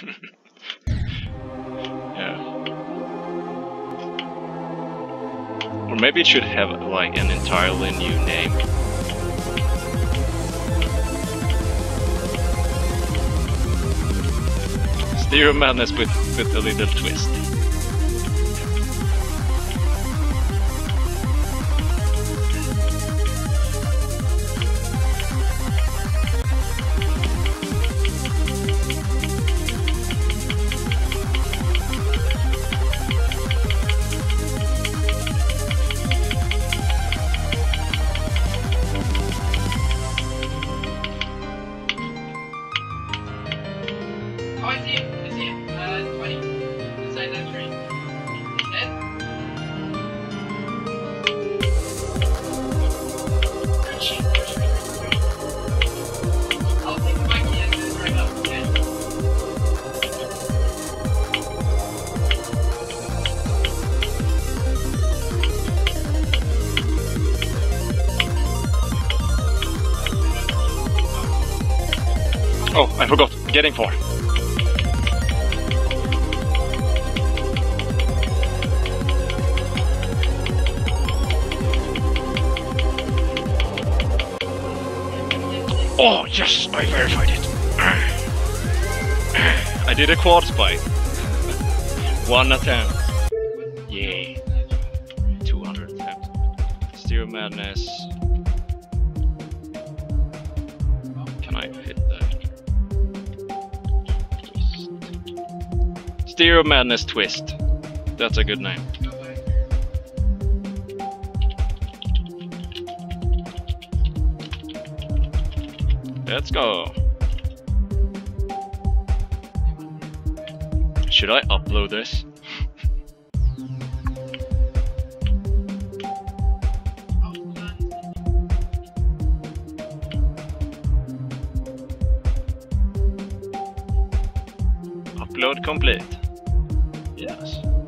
yeah. Or maybe it should have like an entirely new name. Stereo Madness with, with a little twist. Oh, I see it. I see it. Uh, 20. Inside that tree. He's dead. Good shit. Good Oh, yes, I verified it. I did a quad spike. One attempt. Yay. 200 attempts. Stereo Madness. Can I hit that? Stereo Madness Twist. That's a good name. Let's go. Should I upload this? Upload complete. Yes.